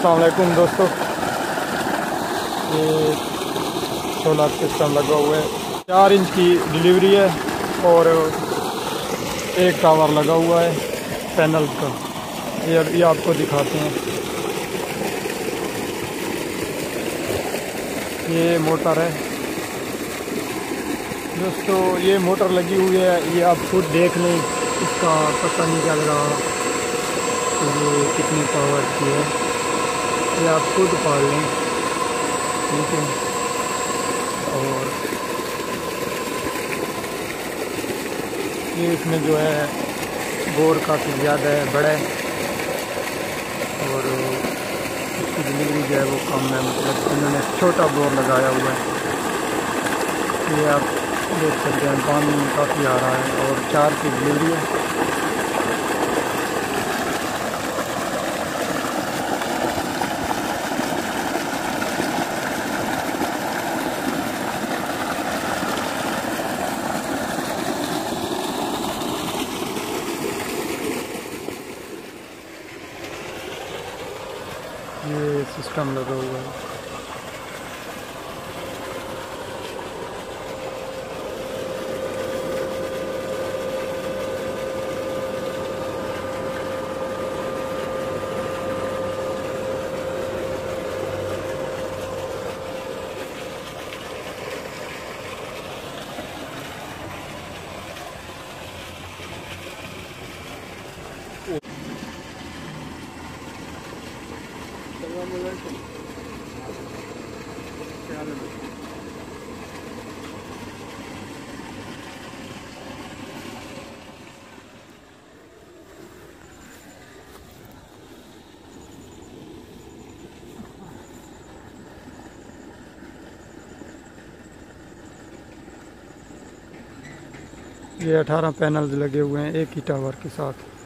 असलकुम दोस्तों ये सोलर सिस्टम लगा हुआ है चार इंच की डिलीवरी है और एक टावर लगा हुआ है पैनल का ये ये आपको दिखाते हैं ये मोटर है दोस्तों ये मोटर लगी हुई है ये आप खुद देख लें इसका पता नहीं चल रहा ये कितनी पावर की है ये आप खुद पाल लें। ठीक है और ये इसमें जो है, बोर काफ़ी ज़्यादा है, बड़ा है। और इसकी डिलीवरी जो है वो कम है मतलब इन्होंने छोटा बोर लगाया हुआ है। ये आप देख सकते हैं, पानी काफ़ी आ रहा है, और चार की डिलीवरी है। ये सिस्टम लगा हुआ है। ये अठारह पैनल्स लगे हुए हैं एक ही टावर के साथ।